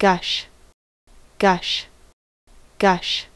gush, gush, gush.